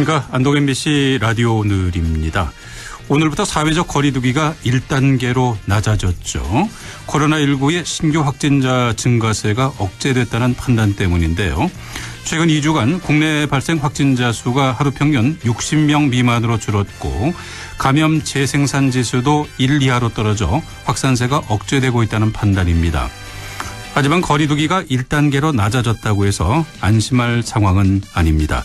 안녕하십니까. 안동 MBC 라디오 오늘입니다. 오늘부터 사회적 거리두기가 1단계로 낮아졌죠. 코로나19의 신규 확진자 증가세가 억제됐다는 판단 때문인데요. 최근 2주간 국내 발생 확진자 수가 하루 평균 60명 미만으로 줄었고 감염 재생산 지수도 1 이하로 떨어져 확산세가 억제되고 있다는 판단입니다. 하지만 거리두기가 1단계로 낮아졌다고 해서 안심할 상황은 아닙니다.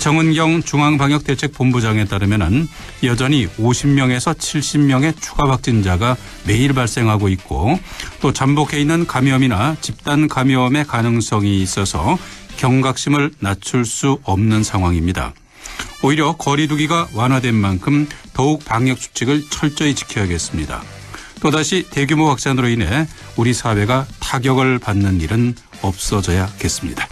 정은경 중앙방역대책본부장에 따르면 여전히 50명에서 70명의 추가 확진자가 매일 발생하고 있고 또 잠복해 있는 감염이나 집단 감염의 가능성이 있어서 경각심을 낮출 수 없는 상황입니다. 오히려 거리두기가 완화된 만큼 더욱 방역 수칙을 철저히 지켜야겠습니다. 또다시 대규모 확산으로 인해 우리 사회가 타격을 받는 일은 없어져야겠습니다.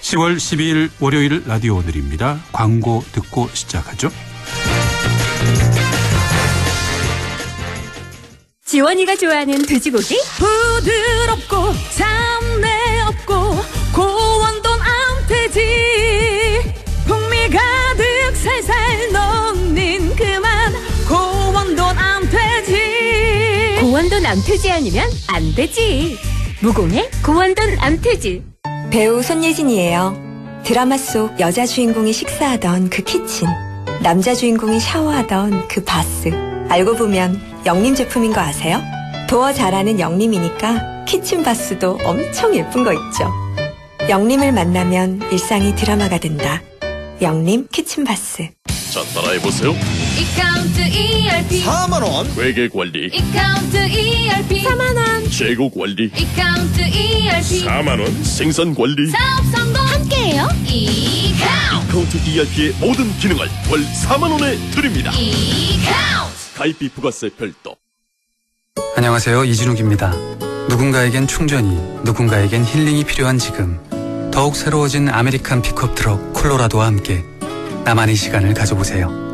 10월 12일 월요일 라디오 오늘입니다. 광고 듣고 시작하죠. 지원이가 좋아하는 돼지고기? 부드럽고 잡내 없고 고원돈 암돼지 아니면 안 되지. 무공의 고원돈 암돼지. 배우 손예진이에요. 드라마 속 여자 주인공이 식사하던 그 kitchen, 남자 주인공이 샤워하던 그 bath. 알고 보면 영림 제품인 거 아세요? 도어 잘하는 영림이니까 kitchen bath도 엄청 예쁜 거 있죠. 영림을 만나면 일상이 드라마가 된다. 영림 키친 바스. 자 따라해보세요 이카운트 ERP 4만원. 회계 관리. 이카운트 ERP 4만원. 재고 관리. 이카운트 ERP 4만원. 생산 관리. 사업 성공. 함께해요. 이카운트. 카운트 ERP의 모든 기능을 월 4만원에 드립니다. 이카운트. 가입비 부가세 별도. 안녕하세요. 이진욱입니다. 누군가에겐 충전이, 누군가에겐 힐링이 필요한 지금. 더욱 새로워진 American 픽업 트럭 콜로라도와 함께 나만의 시간을 가져보세요.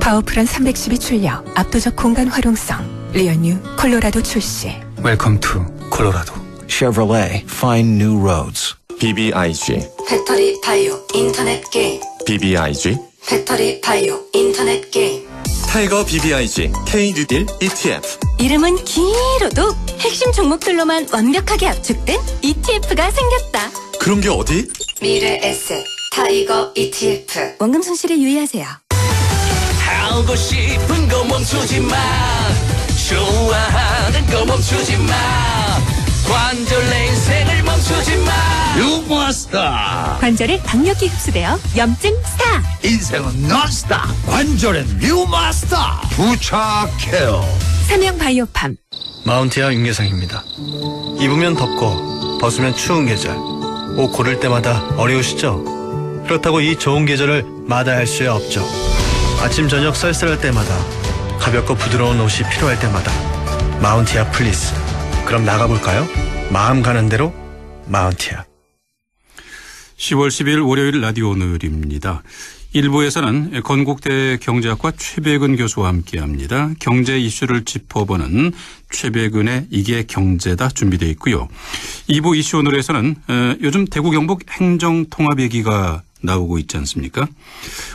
powerful한 312 출력, 압도적 공간 활용성, Real New 콜로라도 출시. Welcome to Colorado. Chevrolet find new roads. BBIG, 배터리 바이오 인터넷 게임. BBIG, 배터리 바이오 인터넷 게임. TIGER BBIG, K-뉴딜 ETF. 이름은 길어도 핵심 종목들로만 완벽하게 압축된 ETF가 생겼다. 그런 게 어디? 미래 에셋 TIGER ETF. 원금 손실에 유의하세요. 하고 싶은 거 멈추지 마 좋아하는 거 멈추지 마 관절 내 인생을 멈추지 마 류마스탑 관절에 강력히 흡수되어 염증 stop. 인생은 논스톱 관절엔 류마스탑 부착해요 삼양 바이오팜. 마운티아 윤계상입니다. 입으면 덥고 벗으면 추운 계절. 옷 고를 때마다 어려우시죠? 그렇다고 이 좋은 계절을 마다할 수 없죠. 아침 저녁 쌀쌀할 때마다 가볍고 부드러운 옷이 필요할 때마다 마운티아 플리스. 그럼 나가볼까요? 마음 가는 대로 마운티아. 10월 12일 월요일 라디오 오늘입니다. 1부에서는 건국대 경제학과 최배근 교수와 함께합니다. 경제 이슈를 짚어보는 최백은의 이게 경제다 준비되어 있고요. 2부 이슈 오늘에서는 어, 요즘 대구 경북 행정통합 얘기가 나오고 있지 않습니까?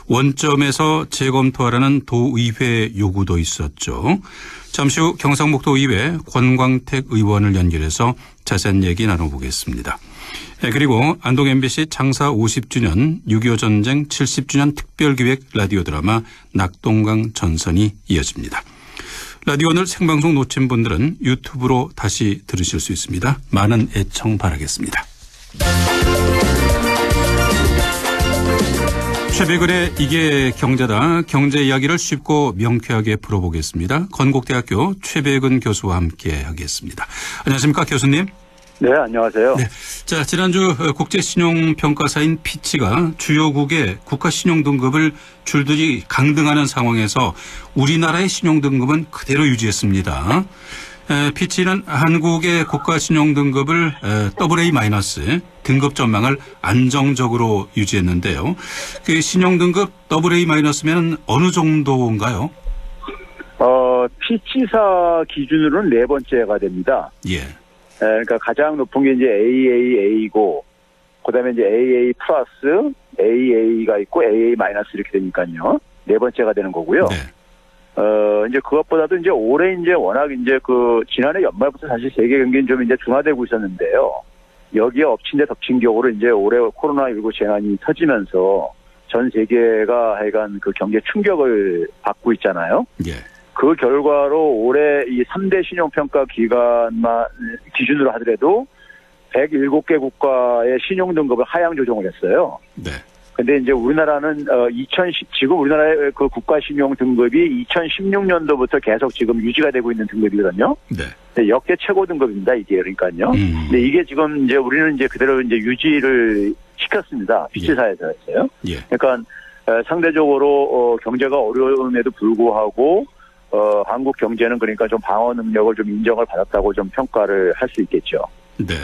원점에서 재검토하라는 도의회 요구도 있었죠. 잠시 후 경상북도 의회 권광택 의원을 연결해서 자세한 얘기 나눠보겠습니다. 네, 그리고 안동 MBC 창사 50주년 6.25 전쟁 70주년 특별기획 라디오 드라마 낙동강 전선이 이어집니다. 라디오 오늘 생방송 놓친 분들은 유튜브로 다시 들으실 수 있습니다. 많은 애청 바라겠습니다. 최백은의 이게 경제다. 경제 이야기를 쉽고 명쾌하게 풀어보겠습니다. 건국대학교 최백은 교수와 함께 하겠습니다. 안녕하십니까 교수님. 네, 안녕하세요. 네. 자, 지난주 국제신용평가사인 피치가 주요국의 국가신용등급을 줄들이 강등하는 상황에서 우리나라의 신용등급은 그대로 유지했습니다. 에, 피치는 한국의 국가신용등급을 AA 마이너스 등급 전망을 안정적으로 유지했는데요. 그 신용 등급 AA 마이너스면 어느 정도인가요? 어, 피치사 기준으로는 네 번째가 됩니다. 예. 에, 그러니까 가장 높은 게 이제 AAA고, 그 다음에 이제 AA 플러스, AA AA가 있고 AA 마이너스 이렇게 되니까요. 네 번째가 되는 거고요. 네. 어, 이제 그것보다도 이제 올해 이제 워낙 이제 그 지난해 연말부터 사실 세계 경기는 좀 이제 둔화되고 있었는데요. 여기에 엎친 데 덮친 격으로 이제 올해 코로나19 재난이 터지면서 전 세계가 하여간 그 경제 충격을 받고 있잖아요. 예. 그 결과로 올해 이 3대 신용평가 기관만 기준으로 하더라도 107개 국가의 신용 등급을 하향 조정을 했어요. 네. 근데 이제 우리나라는 어 2010, 지금 우리나라의 그 국가 신용 등급이 2016년도부터 계속 지금 유지가 되고 있는 등급이거든요. 네. 네, 역대 최고 등급입니다. 이게 그러니까요. 음. 근데 이게 지금 이제 우리는 이제 그대로 이제 유지를 시켰습니다. 피치사에서였어요. 예. 그러니까 어, 상대적으로 어, 경제가 어려움에도 불구하고 어, 한국 경제는 그러니까 좀 방어 능력을 좀 인정을 받았다고 좀 평가를 할 수 있겠죠. 네.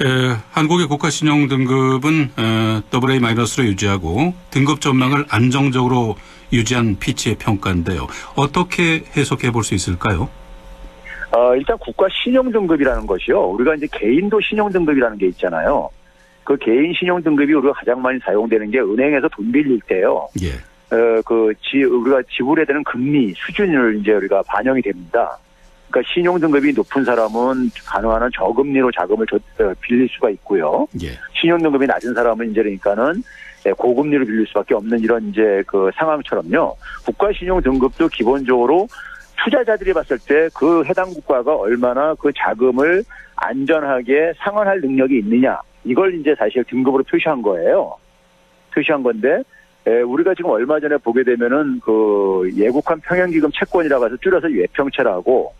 에, 한국의 국가 신용 등급은 어, AA 마이너스로 유지하고 등급 전망을 안정적으로 유지한 피치의 평가인데요. 어떻게 해석해 볼 수 있을까요? 어, 일단 국가 신용 등급이라는 것이요. 우리가 이제 개인도 신용 등급이라는 게 있잖아요. 그 개인 신용 등급이 우리가 가장 많이 사용되는 게 은행에서 돈 빌릴 때요. 예. 어, 그, 지, 우리가 지불해야 되는 금리 수준을 이제 우리가 반영이 됩니다. 그러니까 신용 등급이 높은 사람은 가능한 한 저금리로 자금을 줘- 어, 빌릴 수가 있고요. 예. 신용 등급이 낮은 사람은 이제 그러니까는 예, 고금리로 빌릴 수밖에 없는 이런 이제 그 상황처럼요. 국가 신용 등급도 기본적으로 투자자들이 봤을 때 그 해당 국가가 얼마나 그 자금을 안전하게 상환할 능력이 있느냐 이걸 이제 사실 등급으로 표시한 거예요. 표시한 건데 에, 우리가 지금 얼마 전에 보게 되면은 그 예국한 평형기금 채권이라고 해서 줄여서 외평채라고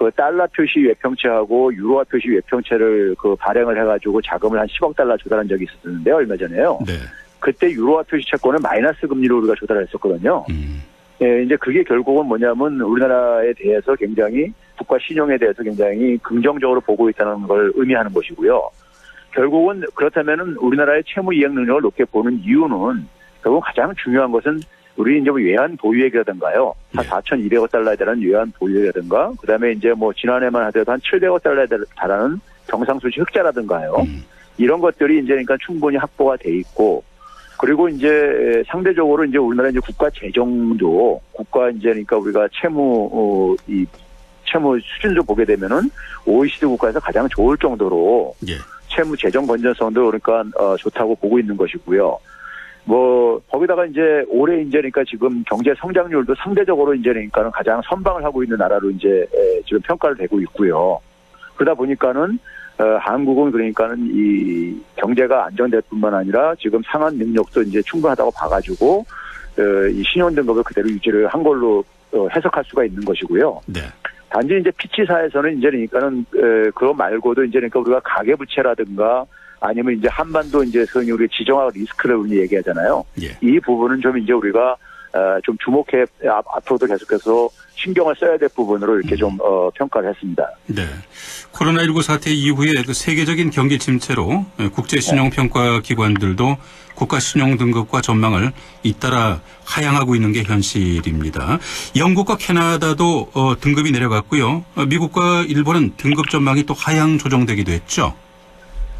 그 달러 표시 외평채하고 유로화 표시 외평채를 그 발행을 해가지고 자금을 한 10억 달러 조달한 적이 있었는데 얼마 전에요. 네. 그때 유로화 표시 채권을 마이너스 금리로 우리가 조달을 했었거든요. 음. 예, 이제 그게 결국은 뭐냐면 우리나라에 대해서 굉장히 국가 신용에 대해서 굉장히 긍정적으로 보고 있다는 걸 의미하는 것이고요. 결국은 그렇다면은 우리나라의 채무 이행 능력을 높게 보는 이유는 결국 가장 중요한 것은 우리 이제 뭐 외환 보유액이라든가요. 한 4,200억 달러에 달하는 외환 보유액이라든가, 그 다음에 이제 뭐 지난해만 하더라도 한 700억 달러에 달하는 경상수지 흑자라든가요. 음. 이런 것들이 이제 그러니까 충분히 확보가 돼 있고, 그리고 이제 상대적으로 이제 우리나라 이제 국가 재정도 국가 이제 그러니까 우리가 채무 어, 이 채무 수준도 보게 되면은 OECD 국가에서 가장 좋을 정도로 예. 채무 재정 건전성도 그러니까 어, 좋다고 보고 있는 것이고요. 뭐 거기다가 이제 올해 이제 그러니까 지금 경제 성장률도 상대적으로 이제 그러니까는 가장 선방을 하고 있는 나라로 이제 에, 지금 평가를 되고 있고요. 그러다 보니까는 어, 한국은 그러니까는 이 경제가 안정될 뿐만 아니라 지금 상환 능력도 이제 충분하다고 봐가지고 어, 이 신용 등급을 그대로 유지를 한 걸로 어, 해석할 수가 있는 것이고요. 네. 단지 이제 피치사에서는 이제 그러니까는 에, 그거 말고도 이제 그러니까 우리가 가계 부채라든가 아니면 이제 한반도 이제 소위 우리 지정학 리스크를 우리 얘기하잖아요. 예. 이 부분은 좀 이제 우리가 어, 좀 주목해 앞- 앞으로도 계속해서 신경을 써야 될 부분으로 이렇게 좀 어, 평가를 했습니다. 네. 코로나19 사태 이후에 그 세계적인 경기 침체로 국제 신용 평가 기관들도 국가 신용 등급과 전망을 잇따라 하향하고 있는 게 현실입니다. 영국과 캐나다도 어, 등급이 내려갔고요. 어, 미국과 일본은 등급 전망이 또 하향 조정되기도 했죠.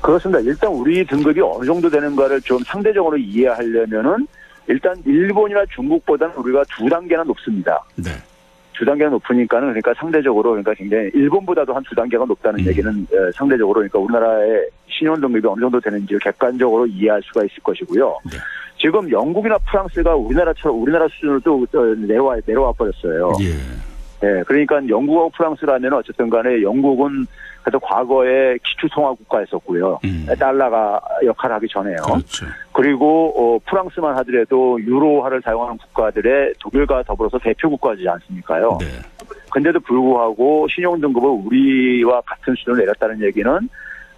그렇습니다. 일단 우리 등급이 어느 정도 되는가를 좀 상대적으로 이해하려면은 일단 일본이나 중국보다는 우리가 두 단계나 높습니다. 네. 두 단계가 높으니까는 그러니까 상대적으로 그러니까 굉장히 일본보다도 한 두 단계가 높다는 얘기는 에, 상대적으로 그러니까 우리나라의 신용 등급이 어느 정도 되는지를 객관적으로 이해할 수가 있을 것이고요. 지금 영국이나 프랑스가 우리나라처럼 우리나라 수준으로 또 어, 내려와 내려와 버렸어요. 예. 예, 그러니까 영국하고 프랑스라면 어쨌든 간에 영국은 그래도 과거에 기초통화 국가였었고요. 달러가 역할을 하기 전에요. 그렇죠. 그리고 어, 프랑스만 하더라도 유로화를 사용하는 국가들의 독일과 더불어서 대표 국가지 않습니까요? 네. 근데도 불구하고 신용 등급을 우리와 같은 수준을 내렸다는 얘기는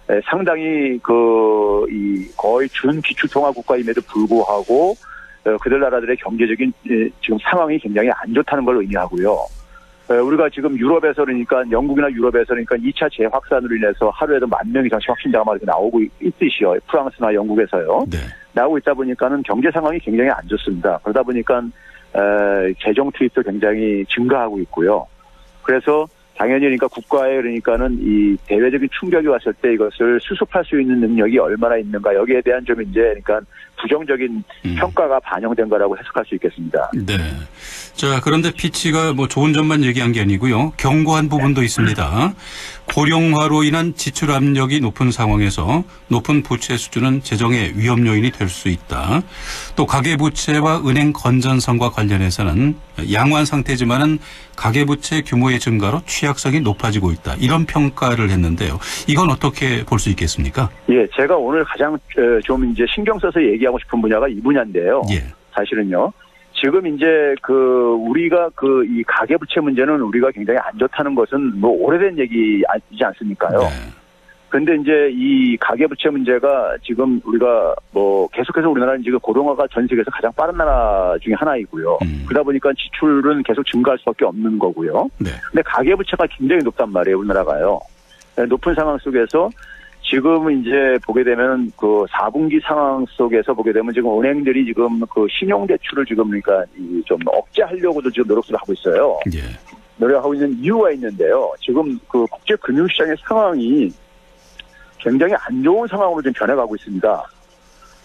에, 상당히 그, 이, 거의 준 기초통화 국가임에도 불구하고, 어, 그들 나라들의 경제적인 에, 지금 상황이 굉장히 안 좋다는 걸 의미하고요. 에, 우리가 지금 유럽에서 그러니까 영국이나 유럽에서 그러니까 2차 재확산으로 인해서 하루에도 만 명 이상씩 확진자가 막 나오고 있- 있듯이요. 프랑스나 영국에서요. 네. 나오고 있다 보니까는 경제 상황이 굉장히 안 좋습니다. 그러다 보니까 에, 재정 투입도 굉장히 증가하고 있고요. 그래서 당연히 그러니까 국가에 그러니까는 이 대외적인 충격이 왔을 때 이것을 수습할 수 있는 능력이 얼마나 있는가 여기에 대한 좀 이제 그러니까 부정적인 평가가 반영된 거라고 해석할 수 있겠습니다. 네. 자, 그런데 피치가 뭐 좋은 점만 얘기한 게 아니고요. 경고한 부분도 있습니다. 고령화로 인한 지출 압력이 높은 상황에서 높은 부채 수준은 재정의 위험 요인이 될 수 있다. 또 가계 부채와 은행 건전성과 관련해서는 양호한 상태지만은 가계 부채 규모의 증가로 취 약성이 높아지고 있다. 이런 평가를 했는데요. 이건 어떻게 볼 수 있겠습니까? 예, 제가 오늘 가장 어, 좀 이제 신경 써서 얘기하고 싶은 분야가 이 분야인데요. 예. 사실은요. 지금 이제 그 우리가 그 이 가계부채 문제는 우리가 굉장히 안 좋다는 것은 뭐 오래된 얘기이지 않습니까요? 네. 근데 이제 이 가계부채 문제가 지금 우리가 뭐 계속해서 우리나라는 지금 고령화가 전 세계에서 가장 빠른 나라 중에 하나이고요. 음. 그러다 보니까 지출은 계속 증가할 수밖에 없는 거고요. 네. 근데 가계부채가 굉장히 높단 말이에요, 우리나라가요. 네, 높은 상황 속에서 지금 이제 보게 되면 그 4분기 상황 속에서 보게 되면 지금 은행들이 지금 그 신용대출을 지금 그러니까 이좀 억제하려고도 지금 노력을 하고 있어요. 예. 노력하고 있는 이유가 있는데요. 지금 그 국제 금융시장의 상황이 굉장히 안 좋은 상황으로 지금 변해가고 있습니다.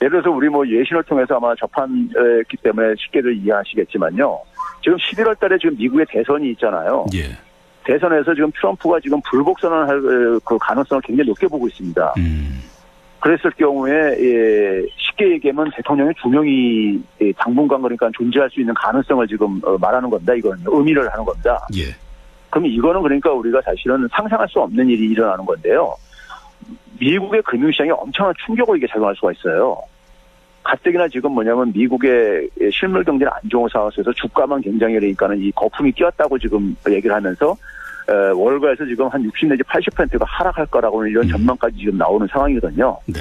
예를 들어서 우리 뭐 예신을 통해서 아마 접한했기 때문에 쉽게들 이해하시겠지만요. 지금 11월 달에 지금 미국의 대선이 있잖아요. 예. 대선에서 지금 트럼프가 지금 불복 선언할 어, 그 가능성을 굉장히 높게 보고 있습니다. 음. 그랬을 경우에 예, 쉽게 얘기하면 대통령이 두 명이 예, 당분간 그러니까 존재할 수 있는 가능성을 지금 어, 말하는 겁니다. 이건 의미를 하는 겁니다. 예. 그럼 이거는 그러니까 우리가 사실은 상상할 수 없는 일이 일어나는 건데요. 미국의 금융시장에 엄청난 충격을 이게 작용할 수가 있어요. 가뜩이나 지금 뭐냐면 미국의 실물 경제는 안 좋은 상황 속에서 주가만 굉장히 그러니까는 이 거품이 끼었다고 지금 얘기를 하면서 에, 월가에서 지금 한 60 내지 80%가 하락할 거라고 는 이런 전망까지 지금 나오는 상황이거든요. 네.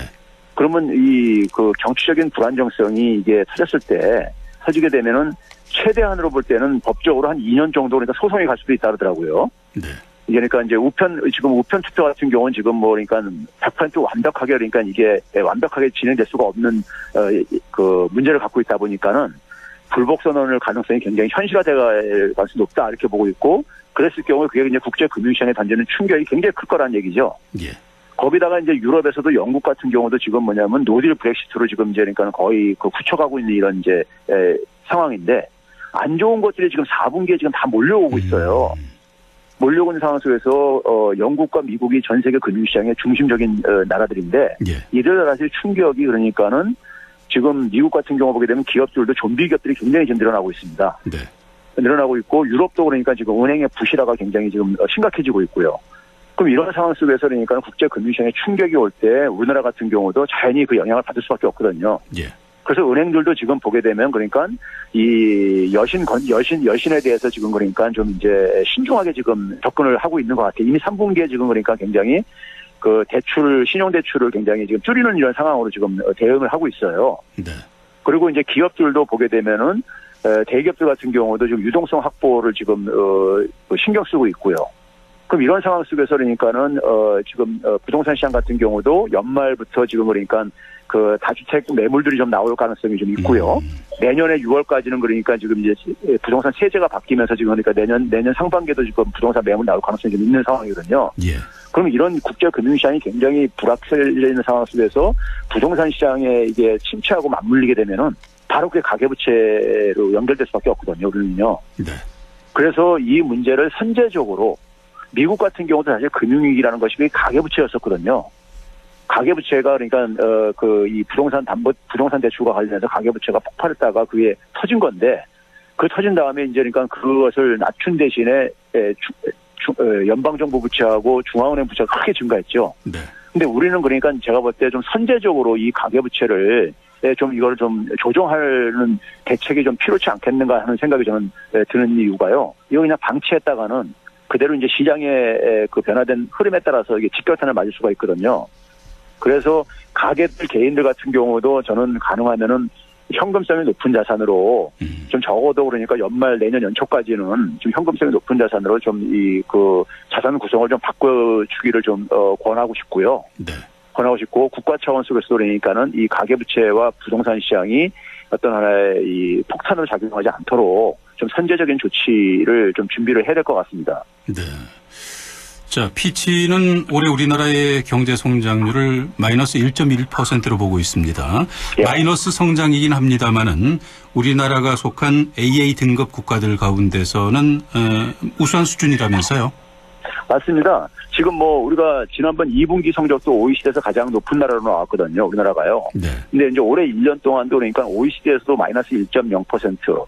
그러면 이 그 정치적인 불안정성이 이게 터졌을 때 터지게 되면은 최대한으로 볼 때는 법적으로 한 2년 정도 그러니까 소송이 갈 수도 있다 그러더라고요. 네. 그러니까 이제 우편 지금 우편 투표 같은 경우는 지금 뭐 그러니까 100% 완벽하게 그러니까 이게 완벽하게 진행될 수가 없는 어, 이- 그 문제를 갖고 있다 보니까는 불복 선언을 가능성이 굉장히 현실화될 가능성이 높다 이렇게 보고 있고 그랬을 경우에 그게 이제 국제 금융시장에 던지는 충격이 굉장히 클 거란 얘기죠. 예. 거기다가 이제 유럽에서도 영국 같은 경우도 지금 뭐냐면 no deal 브렉시트로 지금 이제 그러니까 거의 그 굳혀가고 있는 이런 이제 에, 상황인데 안 좋은 것들이 지금 4분기에 지금 다 몰려오고 있어요. 있는 상황 속에서 어, 영국과 미국이 전 세계 금융시장의 중심적인 어, 나라들인데 예. 이들 사실 충격이 그러니까는 지금 미국 같은 경우 보게 되면 기업들도 좀비 기업들이 굉장히 지금 늘어나고 있습니다. 네. 늘어나고 있고 유럽도 그러니까 지금 은행의 부실화가 굉장히 지금 어, 심각해지고 있고요. 그럼 이런 상황 속에서 그러니까 국제 금융시장에 충격이 올 때 우리나라 같은 경우도 자연히 그 영향을 받을 수밖에 없거든요. 예. 그래서 은행들도 지금 보게 되면 그러니까 이 여신 건 여신 여신에 대해서 지금 그러니까 좀 이제 신중하게 지금 접근을 하고 있는 것 같아요. 이미 3분기에 지금 그러니까 굉장히 그 대출 신용 대출을 굉장히 지금 줄이는 이런 상황으로 지금 어, 대응을 하고 있어요. 네. 그리고 이제 기업들도 보게 되면은 에, 대기업들 같은 경우도 지금 유동성 확보를 지금 어, 그 신경 쓰고 있고요. 그럼 이런 상황 속에서 그러니까는 어, 지금 어, 부동산 시장 같은 경우도 연말부터 지금 그러니까 그 다주택 매물들이 좀 나올 가능성이 좀 있고요. 내년에 6월까지는 그러니까 지금 이제 시- 부동산 세제가 바뀌면서 지금 그러니까 내년 내년 상반기에도 지금 부동산 매물 나올 가능성이 좀 있는 상황이거든요. 예. 그럼 이런 국제 금융 시장이 굉장히 불확실해 있는 상황 속에서 부동산 시장에 이게 침체하고 맞물리게 되면은 바로 그게 가계부채로 연결될 수밖에 없거든요. 우리는요. 네. 그래서 이 문제를 선제적으로 미국 같은 경우도 사실 금융위기라는 것이 가계부채였었거든요. 가계부채가 그러니까 어 그 이 부동산 담보 부동산 대출과 관련해서 가계부채가 폭발했다가 그게 터진 건데 그 터진 다음에 이제 그러니까 그것을 낮춘 대신에 에, 주- 주- 어, 연방 정부 부채하고 중앙은행 부채가 크게 증가했죠. 네. 근데 우리는 그러니까 제가 볼 때 좀 선제적으로 이 가계부채를 에, 좀 이걸 좀 조정하는 대책이 좀 필요치 않겠는가 하는 생각이 저는 에, 드는 이유가요. 이거 그냥 방치했다가는 그대로 이제 시장의 에, 그 변화된 흐름에 따라서 이게 직격탄을 맞을 수가 있거든요. 그래서 가게들 개인들 같은 경우도 저는 가능하면은 현금성이 높은 자산으로 좀 적어도 그러니까 연말 내년 연초까지는 좀 현금성이 높은 자산으로 좀 이 그 자산 구성을 좀 바꿔주기를 좀 어, 권하고 싶고요. 네. 권하고 싶고 국가 차원 속에서 그러니까는 이 가계부채와 부동산 시장이 어떤 하나의 이 폭탄으로 작용하지 않도록 좀 선제적인 조치를 좀 준비를 해야 될 것 같습니다. 네. 자, 피치는 올해 우리나라의 경제 성장률을 마이너스 1.1%로 보고 있습니다. 예. 마이너스 성장이긴 합니다만은 우리나라가 속한 AA 등급 국가들 가운데서는 에, 우수한 수준이라면서요. 맞습니다. 지금 뭐 우리가 지난번 2분기 성적도 OECD에서 가장 높은 나라로 나왔거든요. 우리나라가요. 네. 근데 이제 올해 1년 동안도 그러니까 OECD에서도 마이너스 1.0%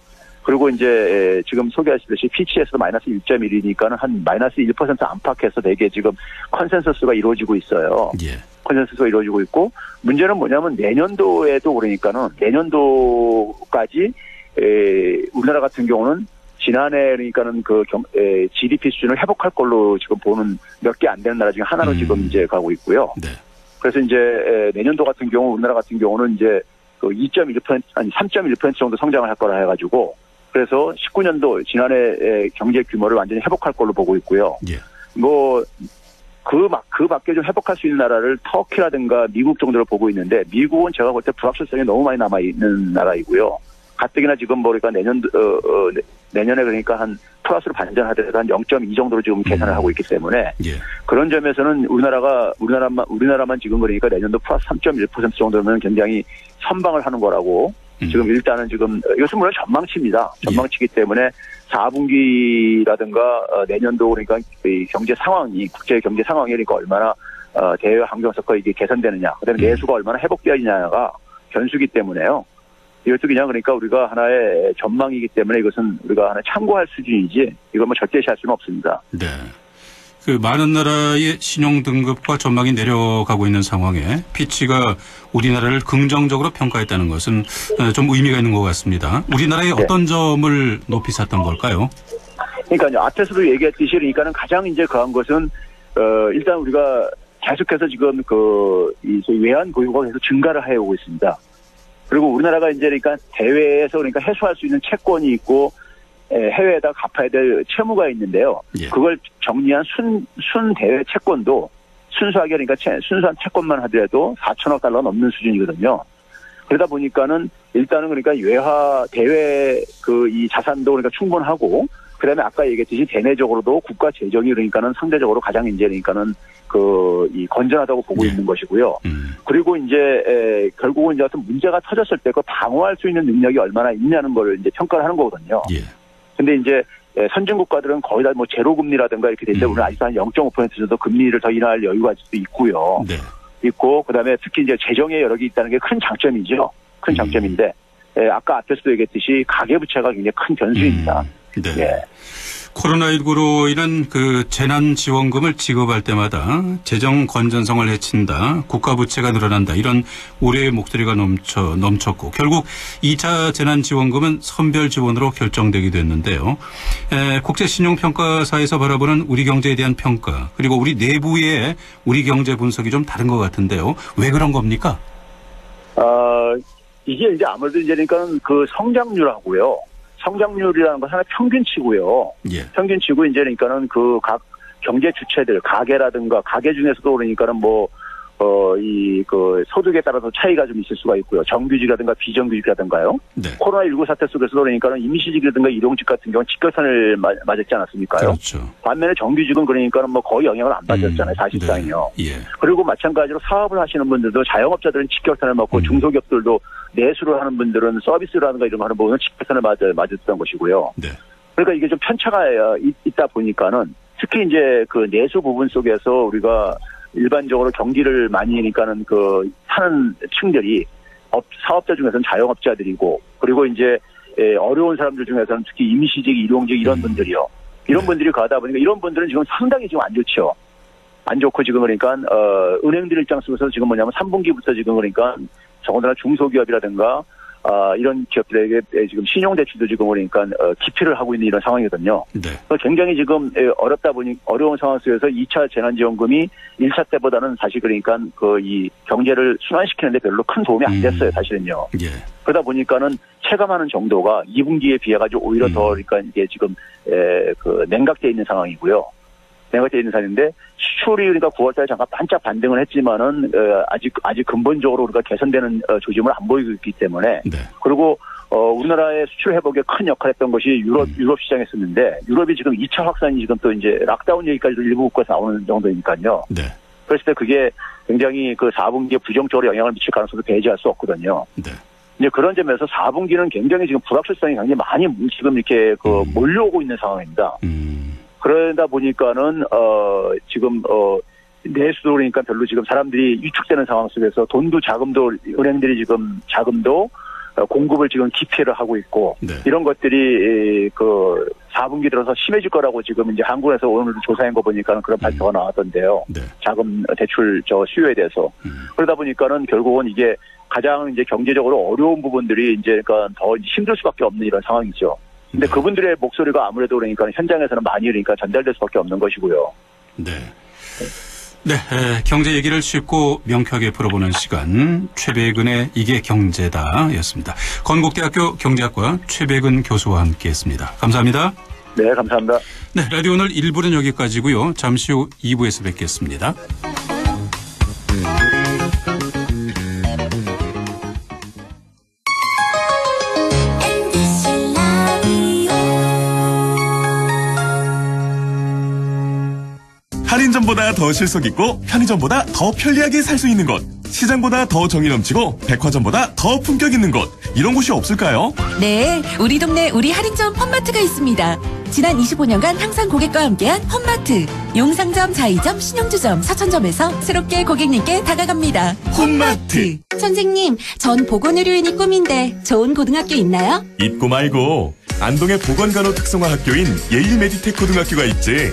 그리고 이제 에, 지금 소개하시듯이 피치에서도 마이너스 1.1이니까는 한 마이너스 1% 안팎에서 되게 지금 consensus가 이루어지고 있어요. 예. consensus가 이루어지고 있고 문제는 뭐냐면 내년도에도 그러니까는 내년도까지 에, 우리나라 같은 경우는 지난해 그러니까는 그 경, 에, GDP 수준을 회복할 걸로 지금 보는 몇 개 안 되는 나라 중에 하나로 음. 지금 이제 가고 있고요. 네. 그래서 이제 에, 내년도 같은 경우 우리나라 같은 경우는 이제 그 2.1% 아니 3.1% 정도 성장을 할 거라 해가지고 그래서 19년도 지난해 에, 경제 규모를 완전히 회복할 걸로 보고 있고요. 예. 뭐, 그, 막, 그 밖에 좀 회복할 수 있는 나라를 터키라든가 미국 정도로 보고 있는데, 미국은 제가 볼 때 불확실성이 너무 많이 남아있는 나라이고요. 가뜩이나 지금 뭐, 그러니까 내년, 어, 어, 내- 내년에 그러니까 한 플러스로 반전하더라도 한 0.2 정도로 지금 계산을 하고 있기 때문에, 예. 그런 점에서는 우리나라가, 우리나라만, 우리나라만 지금 그러니까 내년도 플러스 3.1% 정도면 굉장히 선방을 하는 거라고, 음. 지금 일단은 지금, 어, 이것은 물론 전망치입니다. 전망치기 때문에 4분기라든가 어, 내년도 그러니까 이 경제 상황이, 국제 경제 상황이 그러니까 얼마나 어, 대외 환경서가 이게 개선되느냐, 그 다음에 음. 내수가 얼마나 회복되느냐가 변수기 때문에요. 이것도 그냥 그러니까 우리가 하나의 전망이기 때문에 이것은 우리가 하나 참고할 수준이지, 이걸 뭐 절대 시할 수는 없습니다. 네. 그 많은 나라의 신용 등급과 전망이 내려가고 있는 상황에 피치가 우리나라를 긍정적으로 평가했다는 것은 어, 좀 의미가 있는 것 같습니다. 우리나라의 네. 어떤 점을 높이 샀던 걸까요? 그러니까 앞에서도 얘기했듯이 그러니까는 가장 이제 그한 것은 어 일단 우리가 계속해서 지금 그이 외환 보유고가 계속 증가를 해오고 있습니다. 그리고 우리나라가 이제 그러니까 대외에서 그러니까 해소할 수 있는 채권이 있고 에, 해외에다 갚아야 될 채무가 있는데요. 예. 그걸 정리한 순, 순 대외 채권도 순수하게 그러니까 채- 순수한 채권만 하더라도 4천억 달러 넘는 수준이거든요. 그러다 보니까는 일단은 그러니까 외화 대외 그 이 자산도 그러니까 충분하고 그다음에 아까 얘기했듯이 대내적으로도 국가 재정이 그러니까는 상대적으로 가장 이제 그러니까는 그 이 건전하다고 보고 예. 있는 것이고요. 음, 그리고 이제 에, 결국은 이제 어떤 문제가 터졌을 때 그 방어할 수 있는 능력이 얼마나 있냐는 걸 이제 평가를 하는 거거든요. 예. 근데 이제 에, 선진 국가들은 거의 다 뭐 제로 금리라든가 이렇게 될때 음. 우리는 아직도 한 0.5% 정도 금리를 더 인하할 여유가 아직도 있고요. 네. 있고 그다음에 특히 이제 재정의 여력이 있다는 게 큰 장점이죠. 큰 음. 장점인데 에, 아까 앞에서도 얘기했듯이 가계 부채가 굉장히 큰 변수입니다. 음, 네. 예. 코로나19로 인한 그 재난 지원금을 지급할 때마다 재정 건전성을 해친다, 국가 부채가 늘어난다 이런 우려의 목소리가 넘쳐 넘쳤고 결국 2차 재난 지원금은 선별 지원으로 결정되기도 했는데요. 에, 국제 신용 평가사에서 바라보는 우리 경제에 대한 평가 그리고 우리 내부의 우리 경제 분석이 좀 다른 것 같은데요. 왜 그런 겁니까? 어, 이게 이제 아무래도 이제 그러니까 그 성장률하고요. 성장률이라는 건 하나 평균치고요. 예. 평균치고 이제 그러니까는 그 각 경제 주체들 가게라든가 가게 중에서도 그러니까는 뭐 어, 이, 그, 소득에 따라서 차이가 좀 있을 수가 있고요. 정규직이라든가 비정규직이라든가요. 네. 코로나19 사태 속에서도 그러니까는 임시직이라든가 일용직 같은 경우는 맞- 맞았지 않았습니까요? 그렇죠. 반면에 정규직은 그러니까는 뭐 거의 영향을 안 받았잖아요. 사실상요. 네. 예. 그리고 마찬가지로 사업을 하시는 분들도 자영업자들은 직격탄을 맞고 음. 중소기업들도 내수를 하는 분들은 서비스라든가 이런 거 하는 부분은 직격탄을 맞아, 맞았던 것이고요. 네. 그러니까 이게 좀 편차가 어, 있- 있다 보니까는 특히 이제 그 내수 부분 속에서 우리가 일반적으로 경기를 많이 하니까는 그 사는 층들이 업, 사업자 중에서는 자영업자들이고 그리고 이제 에, 어려운 사람들 중에서는 특히 임시직, 일용직 이런 음. 분들이요. 이런 네. 분들이 가다 보니까 이런 분들은 지금 상당히 지금 안 좋죠. 안 좋고 지금 그러니까 어 은행들 입장 속에서 지금 뭐냐면 3분기부터 지금 그러니까 더군다나 중소기업이라든가 아 이런 기업들에게 지금 신용대출도 지금 그러니까 어, 기피를 하고 있는 이런 상황이거든요. 네. 굉장히 지금 에, 어렵다 보니 어려운 상황 속에서 2차 재난지원금이 1차 때보다는 사실 그러니까 그 이 경제를 순환시키는데 별로 큰 도움이 안 음. 됐어요 사실은요. 예. 그러다 보니까는 체감하는 정도가 2분기에 비해 가지고 오히려 음. 더 그러니까 이게 지금 에, 그 냉각돼 있는 상황이고요. 내각제 인사인데 수출이 그러니까 9월달에 잠깐 반짝 반등을 했지만은 어, 아직 아직 근본적으로 우리가 개선되는 어, 조짐을 안 보이고 있기 때문에 네. 그리고 어, 우리나라의 수출 회복에 큰 역할했던 것이 유럽 유럽 시장이었는데 유럽이 지금 2차 확산이 지금 또 이제 락다운 얘기까지도 일부 국가에서 나오는 정도니까요. 네. 그랬을 때 그게 굉장히 그 4분기에 부정적으로 영향을 미칠 가능성도 배제할 수 없거든요. 네. 이제 그런 점에서 4분기는 굉장히 지금 불확실성이 굉장히 많이 지금 이렇게 그 몰려오고 있는 상황입니다. 그러다 보니까는 어 지금 어 내수도 그러니까 별로 지금 사람들이 위축되는 상황 속에서 돈도 자금도 은행들이 지금 자금도 어, 공급을 지금 기피를 하고 있고 이런 것들이 이, 그 4분기 들어서 심해질 거라고 지금 이제 한국에서 오늘 조사한 거 보니까는 그런 발표가 나왔던데요. 자금 대출 저 수요에 대해서. 그러다 보니까는 결국은 이게 가장 이제 경제적으로 어려운 부분들이 이제 그러니까 더 힘들 수밖에 없는 이런 상황이죠. 근데 그분들의 목소리가 아무래도 그러니까 현장에서는 많이 그러니까 전달될 수밖에 없는 것이고요. 네. 네, 에, 경제 얘기를 쉽고 명쾌하게 풀어보는 시간 최백은의 이게 경제다였습니다. 건국대학교 경제학과 최백은 교수와 함께했습니다. 감사합니다. 네, 감사합니다. 네, 라디오 오늘 1부는 여기까지고요. 잠시 후 2부에서 뵙겠습니다. 더 실속 있고 편의점보다 더 편리하게 살 수 있는 곳. 시장보다 더 정이 넘치고 백화점보다 더 품격 있는 곳. 이런 곳이 없을까요? 네, 우리 동네 우리 할인점 펀마트가 있습니다. 지난 25년간 항상 고객과 함께한 펀마트. 용상점, 자이점, 신용주점, 사천점에서 새롭게 고객님께 다가갑니다. 펀마트. 선생님, 전 보건의료인이 꿈인데 좋은 고등학교 있나요? 잊고 말고 안동의 보건간호 특성화 학교인 예일 메디텍 고등학교가 있지.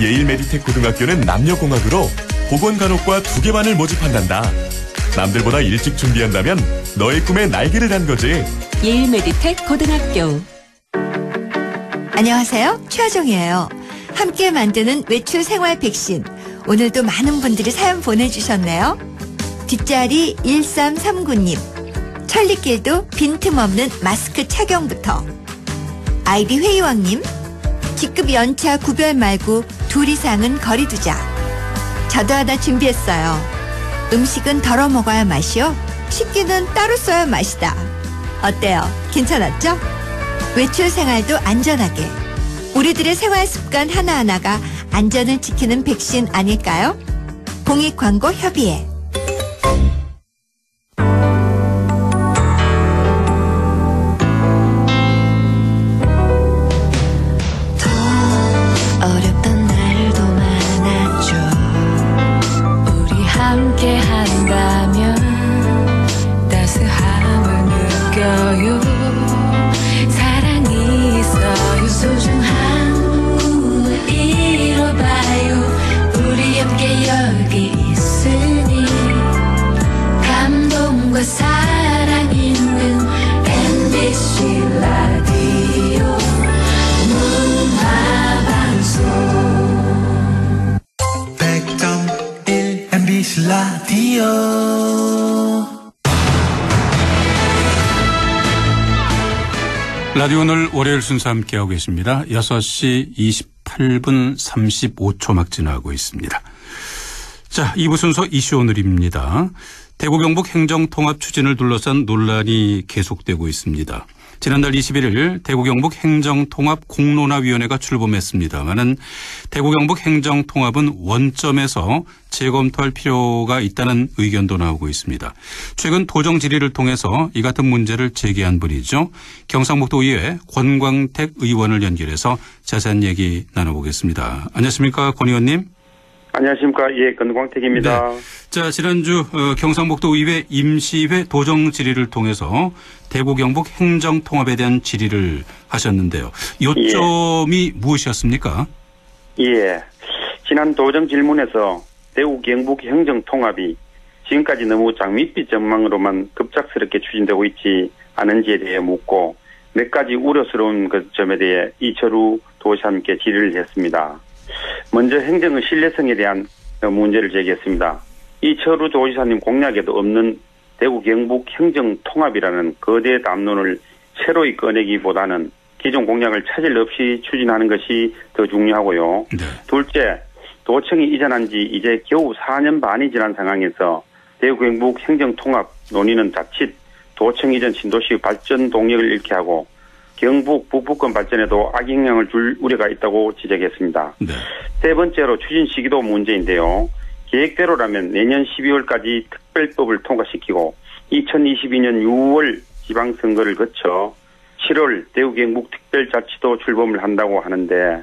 예일 메디텍 고등학교는 남녀공학으로 보건간호과 두개 반을 모집한단다. 남들보다 일찍 준비한다면 너의 꿈에 날개를 단 거지. 예일 메디텍 고등학교. 안녕하세요. 최하정이에요. 함께 만드는 외출 생활 백신. 오늘도 많은 분들이 사연 보내주셨네요. 뒷자리 1339님. 천리길도 빈틈없는 마스크 착용부터. 아이디 회의왕님. 직급 연차 구별 말고 둘 이상은 거리 두자. 저도 하나 준비했어요. 음식은 덜어 먹어야 맛이요. 식기는 따로 써야 맛이다. 어때요? 괜찮았죠? 외출 생활도 안전하게. 우리들의 생활 습관 하나하나가 안전을 지키는 백신 아닐까요? 공익 광고 협의회. 라디오 오늘 월요일 순서 함께하고 계십니다. 6시 28분 35초 막 지나고 있습니다. 자, 2부 순서 이슈 오늘입니다. 대구 경북 행정통합 추진을 둘러싼 논란이 계속되고 있습니다. 지난달 21일 대구 경북 행정통합 공론화위원회가 출범했습니다만은 대구 경북 행정통합은 원점에서 재검토할 필요가 있다는 의견도 나오고 있습니다. 최근 도정 질의를 통해서 이 같은 문제를 제기한 분이죠. 경상북도 의회 권광택 의원을 연결해서 자세한 얘기 나눠보겠습니다. 안녕하십니까 권 의원님. 안녕하십니까. 예, 건광택입니다. 자, 지난주 어, 경상북도 의회 임시회 도정 질의를 통해서 대구 경북 행정 통합에 대한 질의를 하셨는데요. 요점이 무엇이었습니까? 예. 지난 도정 질문에서 대구 경북 행정 통합이 지금까지 너무 장밋빛 전망으로만 급작스럽게 추진되고 있지 않은지에 대해 묻고 몇 가지 우려스러운 그 점에 대해 이철우 도시장님께 질의를 했습니다. 먼저 행정의 신뢰성에 대한 문제를 제기했습니다. 이철우 도지사님 공약에도 없는 대구 경북 행정 통합이라는 거대 담론을 새로이 꺼내기보다는 기존 공약을 차질 없이 추진하는 것이 더 중요하고요. 둘째, 도청이 이전한 지 이제 겨우 4년 반이 지난 상황에서 대구 경북 행정 통합 논의는 자칫 도청 이전 신도시 발전 동력을 잃게 하고 경북 북부권 발전에도 악영향을 줄 우려가 있다고 지적했습니다. 세 번째로 추진 시기도 문제인데요. 계획대로라면 내년 12월까지 특별법을 통과시키고 2022년 6월 지방선거를 거쳐 7월 대구 경북 특별자치도 출범을 한다고 하는데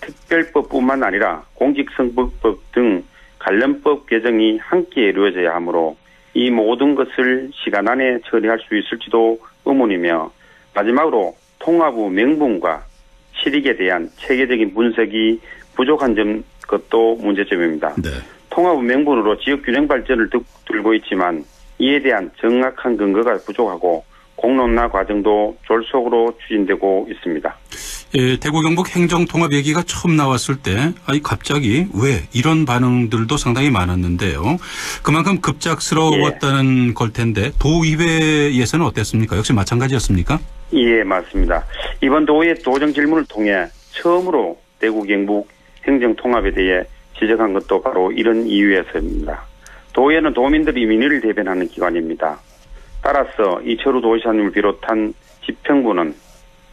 특별법뿐만 아니라 공직선거법 등 관련법 개정이 함께 이루어져야 하므로 이 모든 것을 시간 안에 처리할 수 있을지도 의문이며 마지막으로 통합 후 명분과 실익에 대한 체계적인 분석이 부족한 점 것도 문제점입니다. 통합 후 명분으로 지역 균형 발전을 들- 들고 있지만 이에 대한 정확한 근거가 부족하고 공론화 과정도 졸속으로 추진되고 있습니다. 예, 대구 경북 행정 통합 얘기가 처음 나왔을 때 아니 갑자기 왜 이런 반응들도 상당히 많았는데요. 그만큼 급작스러웠다는 걸 텐데 도의회에서는 어땠습니까? 역시 마찬가지였습니까? 예, 맞습니다. 이번 도의 도정 질문을 통해 처음으로 대구 경북 행정 통합에 대해 지적한 것도 바로 이런 이유에서입니다. 도의회는 도민들의 민의를 대변하는 기관입니다. 따라서 이철우 도지사님을 비롯한 지평부는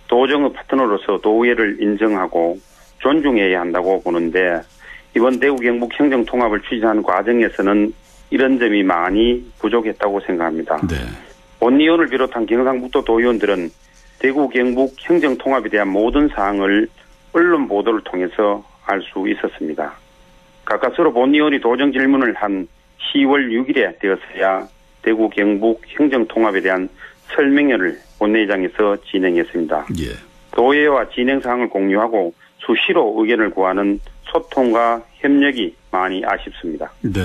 도정의 파트너로서 도의회를 인정하고 존중해야 한다고 보는데 이번 대구 경북 행정 통합을 추진하는 과정에서는 이런 점이 많이 부족했다고 생각합니다. 원 의원을 비롯한 경상북도 도의원들은 대구 경북 행정 통합에 대한 모든 사항을 언론 보도를 통해서 알 수 있었습니다. 가까스로 본 의원이 도정 질문을 한 10월 6일에 되었어야 대구 경북 행정 통합에 대한 설명회를 본회의장에서 진행했습니다. 도의회와 진행 사항을 공유하고 수시로 의견을 구하는 소통과 협력이 많이 아쉽습니다. 네.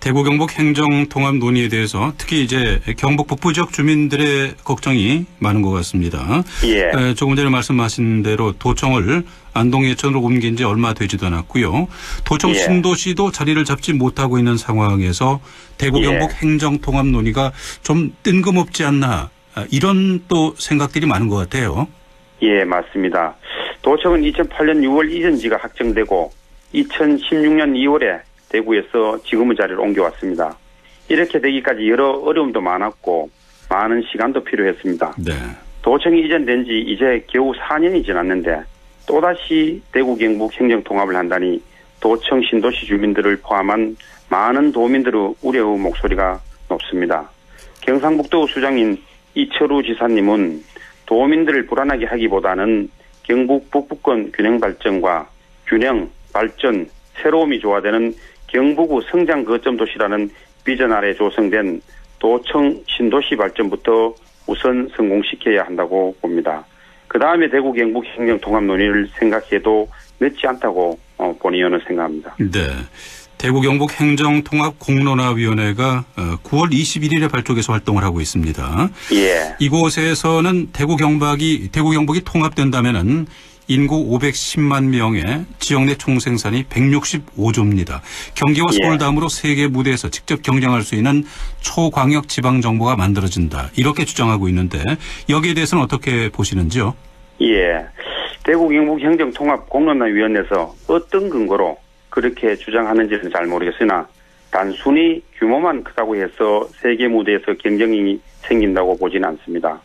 대구 경북 행정 통합 논의에 대해서 특히 이제 경북 북부 지역 주민들의 걱정이 많은 것 같습니다. 예. 에, 조금 전에 말씀하신 대로 도청을 안동 예천으로 옮긴 지 얼마 되지도 않았고요. 도청 예. 신도시도 자리를 잡지 못하고 있는 상황에서 대구 예. 경북 행정 통합 논의가 좀 뜬금없지 않나 아, 이런 또 생각들이 많은 것 같아요. 예, 맞습니다. 도청은 2008년 6월 이전지가 확정되고 2016년 2월에 대구에서 지금의 자리를 옮겨왔습니다. 이렇게 되기까지 여러 어려움도 많았고 많은 시간도 필요했습니다. 네. 도청이 이전된 지 이제 겨우 4년이 지났는데 또다시 대구 경북 행정 통합을 한다니 도청 신도시 주민들을 포함한 많은 도민들의 우려의 목소리가 높습니다. 경상북도 수장인 이철우 지사님은 도민들을 불안하게 하기보다는 경북 북부권 균형 발전과 균형, 발전, 새로움이 조화되는 경북의 성장 거점 도시라는 비전 아래 조성된 도청 신도시 발전부터 우선 성공시켜야 한다고 봅니다. 그 다음에 대구 경북 행정 통합 논의를 생각해도 늦지 않다고 어, 본 의원은 생각합니다. 네. 대구 경북 행정 통합 공론화 위원회가 9월 21일에 발족해서 활동을 하고 있습니다. 예. 이곳에서는 대구 경북이 대구 경북이 통합된다면은 인구 510만 명의 지역 내 총생산이 165조입니다. 경기와 예. 서울 다음으로 세계 무대에서 직접 경쟁할 수 있는 초광역 지방 정부가 만들어진다. 이렇게 주장하고 있는데 여기에 대해서는 어떻게 보시는지요? 예. 대구 경북 행정 통합 공론화위원회에서 어떤 근거로 그렇게 주장하는지는 잘 모르겠으나 단순히 규모만 크다고 해서 세계 무대에서 경쟁이 생긴다고 보지는 않습니다.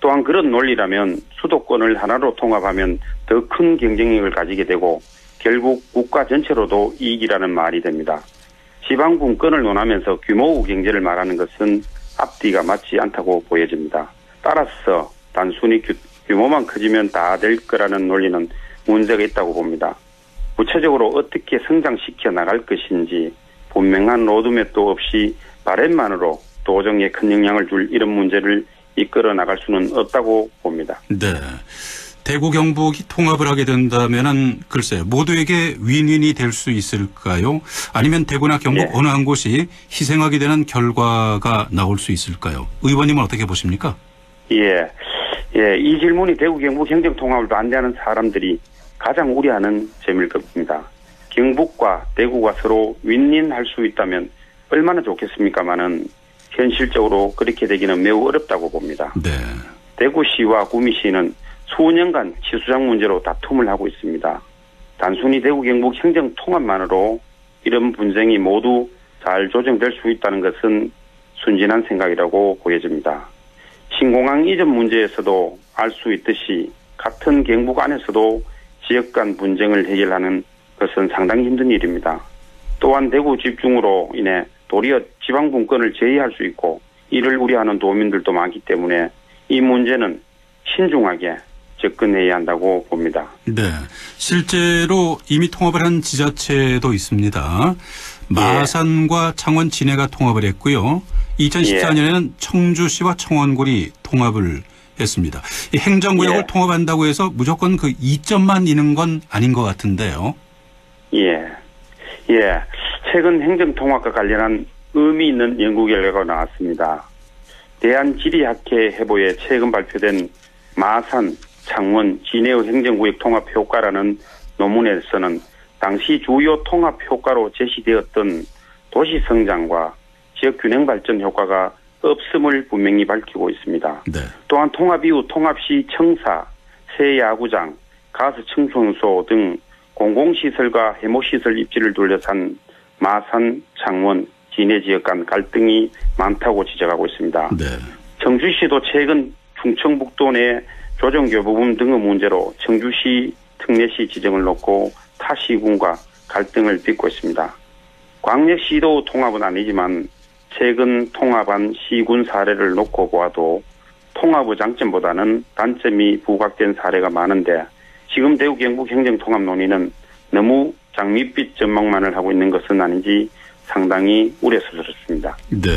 또한 그런 논리라면 수도권을 하나로 통합하면 더 큰 경쟁력을 가지게 되고 결국 국가 전체로도 이익이라는 말이 됩니다. 지방 분권을 논하면서 규모 경제를 말하는 것은 앞뒤가 맞지 않다고 보여집니다. 따라서 단순히 규, 규모만 커지면 다 될 거라는 논리는 문제가 있다고 봅니다. 구체적으로 어떻게 성장시켜 나갈 것인지 분명한 로드맵도 없이 바램만으로 도정에 큰 영향을 줄 이런 문제를 이끌어 나갈 수는 없다고 봅니다. 네. 대구 경북이 통합을 하게 된다면은 글쎄 모두에게 윈윈이 될 수 있을까요? 아니면 대구나 경북 예. 어느 한 곳이 희생하게 되는 결과가 나올 수 있을까요? 의원님은 어떻게 보십니까? 예. 예, 이 질문이 대구 경북 행정 통합을 반대하는 사람들이 가장 우려하는 점일 겁니다. 경북과 대구가 서로 윈윈할 수 있다면 얼마나 좋겠습니까마는 현실적으로 그렇게 되기는 매우 어렵다고 봅니다. 네. 대구시와 구미시는 수년간 치수장 문제로 다툼을 하고 있습니다. 단순히 대구 경북 행정 통합만으로 이런 분쟁이 모두 잘 조정될 수 있다는 것은 순진한 생각이라고 보여집니다. 신공항 이전 문제에서도 알 수 있듯이 같은 경북 안에서도 지역 간 분쟁을 해결하는 것은 상당히 힘든 일입니다. 또한 대구 집중으로 인해 도리어 지방 분권을 제의할 수 있고 이를 우려하는 도민들도 많기 때문에 이 문제는 신중하게 접근해야 한다고 봅니다. 네. 실제로 이미 통합을 한 지자체도 있습니다. 마산과 창원 진해가 통합을 했고요. 2014년에는 청주시와 청원군이 통합을 했습니다. 이 행정구역을 예. 통합한다고 해서 무조건 그 이점만 있는 건 아닌 것 같은데요. 예. 예. 최근 행정통합과 관련한 의미 있는 연구 결과가 나왔습니다. 대한지리학회 해보에 최근 발표된 마산, 창원, 진해의 행정구역 통합 효과라는 논문에서는 당시 주요 통합 효과로 제시되었던 도시 성장과 지역 균형 발전 효과가 없음을 분명히 밝히고 있습니다. 또한 통합 이후 통합시 청사, 새 야구장, 가스 청소소 등 공공시설과 해모시설 입지를 둘러싼 마산, 창원, 진해 지역 간 갈등이 많다고 지적하고 있습니다. 청주시도 최근 충청북도 내 조정교부분 등의 문제로 청주시 특례시 지정을 놓고 타 시군과 갈등을 빚고 있습니다. 광역시도 통합은 아니지만 최근 통합한 시군 사례를 놓고 보아도 통합의 장점보다는 단점이 부각된 사례가 많은데 지금 대구 경북 행정 통합 논의는 너무 장밋빛 전망만을 하고 있는 것은 아닌지 상당히 우려스럽습니다. 네.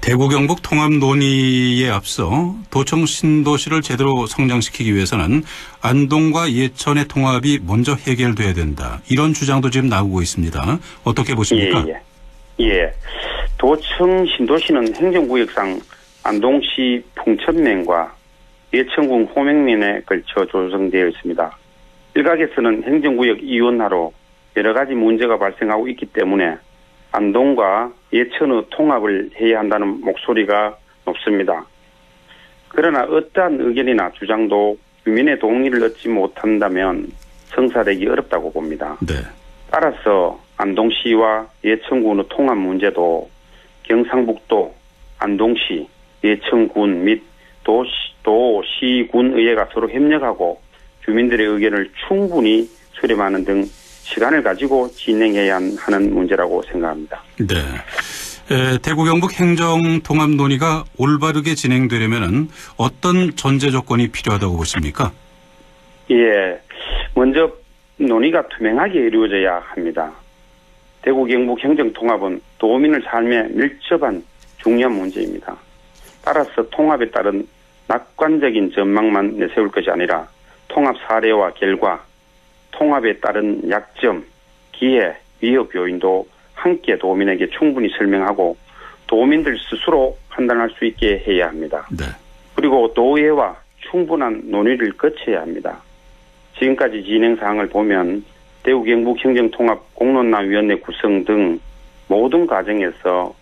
대구 경북 통합 논의에 앞서 도청 신도시를 제대로 성장시키기 위해서는 안동과 예천의 통합이 먼저 해결돼야 된다. 이런 주장도 지금 나오고 있습니다. 어떻게 보십니까? 예, 예. 예. 도청 신도시는 행정구역상 안동시 풍천면과 예천군 호명면에 걸쳐 조성되어 있습니다. 일각에서는 행정구역 이원화로 여러 가지 문제가 발생하고 있기 때문에 안동과 예천의 통합을 해야 한다는 목소리가 높습니다. 그러나 어떠한 의견이나 주장도 주민의 동의를 얻지 못한다면 성사되기 어렵다고 봅니다. 따라서 안동시와 예천군의 통합 문제도 경상북도, 안동시, 예천군 및 도시, 도시군의회가 서로 협력하고 주민들의 의견을 충분히 수렴하는 등 시간을 가지고 진행해야 하는 문제라고 생각합니다. 네. 에, 대구 경북 행정 통합 논의가 올바르게 진행되려면 어떤 전제 조건이 필요하다고 보십니까? 예. 먼저 논의가 투명하게 이루어져야 합니다. 대구 경북 행정 통합은 도민의 삶에 밀접한 중요한 문제입니다. 따라서 통합에 따른 낙관적인 전망만 내세울 것이 아니라 통합 사례와 결과, 통합에 따른 약점, 기회, 위협 요인도 함께 도민에게 충분히 설명하고 도민들 스스로 판단할 수 있게 해야 합니다. 그리고 도의회와 충분한 논의를 거쳐야 합니다. 지금까지 진행 사항을 보면 대구 경북 행정통합 공론화위원회 구성 등 모든 과정에서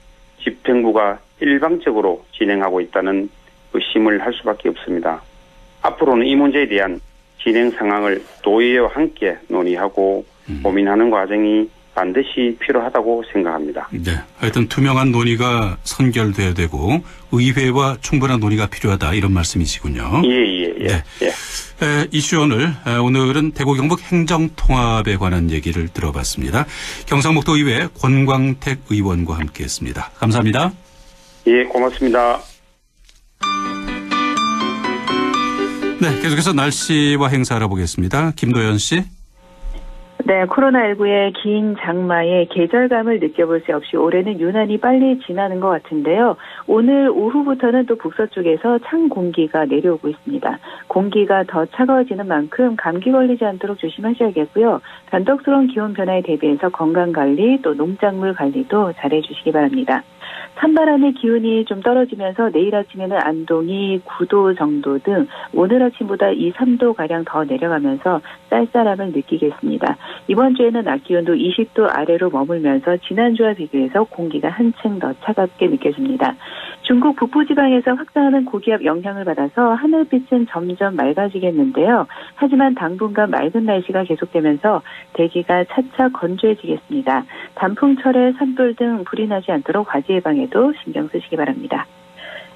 집행부가 일방적으로 진행하고 있다는 의심을 할 수밖에 없습니다. 앞으로는 이 문제에 대한 진행 상황을 도의회와 함께 논의하고 고민하는 과정이 반드시 필요하다고 생각합니다. 네. 하여튼 투명한 논의가 선결돼야 되고 의회와 충분한 논의가 필요하다 이런 말씀이시군요. 예, 예, 예. 예. 에, 이슈 오늘 에, 오늘은 대구 경북 행정 통합에 관한 얘기를 들어봤습니다. 경상북도 의회 권광택 의원과 함께했습니다. 감사합니다. 예, 고맙습니다. 네, 계속해서 날씨와 행사 알아보겠습니다. 김도연 씨. 네, 코로나19의 긴 장마에 계절감을 느껴볼 수 없이 올해는 유난히 빨리 지나는 것 같은데요. 오늘 오후부터는 또 북서쪽에서 찬 공기가 내려오고 있습니다. 공기가 더 차가워지는 만큼 감기 걸리지 않도록 조심하셔야겠고요. 변덕스러운 기온 변화에 대비해서 건강관리 또 농작물 관리도 잘해주시기 바랍니다. 찬바람의 기온이 좀 떨어지면서 내일 아침에는 안동이 9도 정도 등 오늘 아침보다 2, 3도 가량 더 내려가면서 쌀쌀함을 느끼겠습니다. 이번 주에는 낮 기온도 20도 아래로 머물면서 지난주와 비교해서 공기가 한층 더 차갑게 느껴집니다. 중국 북부지방에서 확산하는 고기압 영향을 받아서 하늘빛은 점점 맑아지겠는데요. 하지만 당분간 맑은 날씨가 계속되면서 대기가 차차 건조해지겠습니다. 단풍철에 산불 등 불이 나지 않도록 화재 예방에도 신경 쓰시기 바랍니다.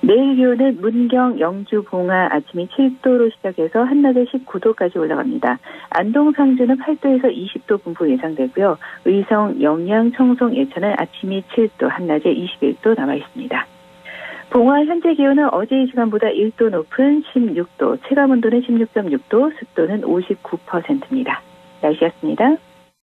내일 기온은 문경, 영주, 봉화 아침이 7도로 시작해서 한낮에 19도까지 올라갑니다. 안동, 상주는 8도에서 20도 분포 예상되고요. 의성, 영양, 청송, 예천은 아침이 7도, 한낮에 21도 남아 있습니다. 봉화 현재 기온은 어제 이 시간보다 1도 높은 16도, 체감 온도는 16.6도, 습도는 59%입니다. 날씨였습니다.